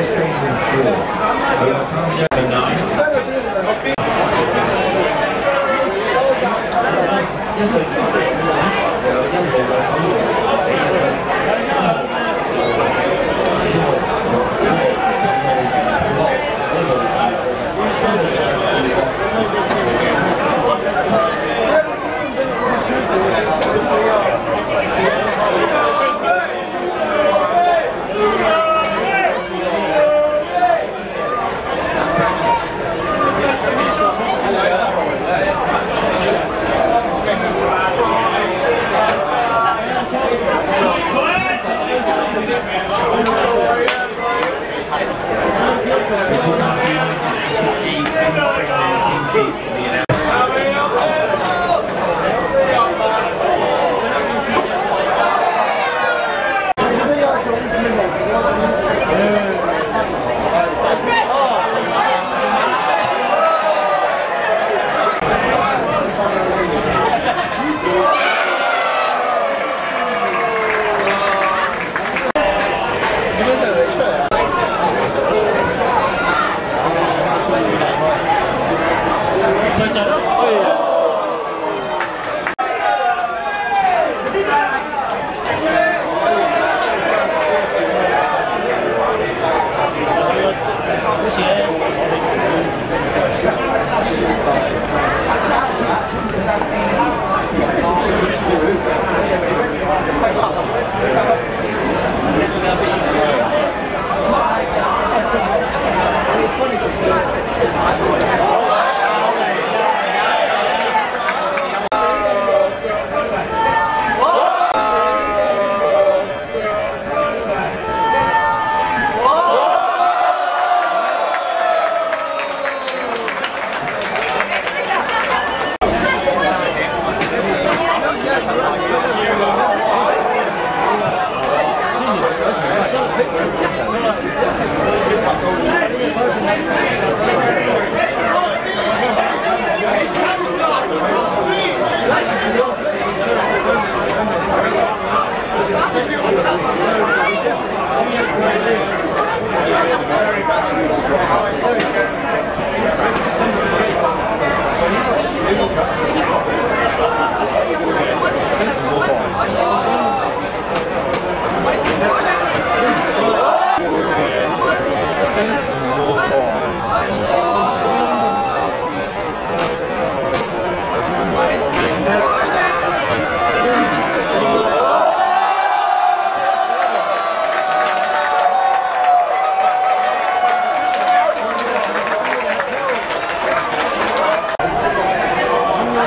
Jerry nine. Yes. cheese.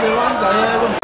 你湾仔咧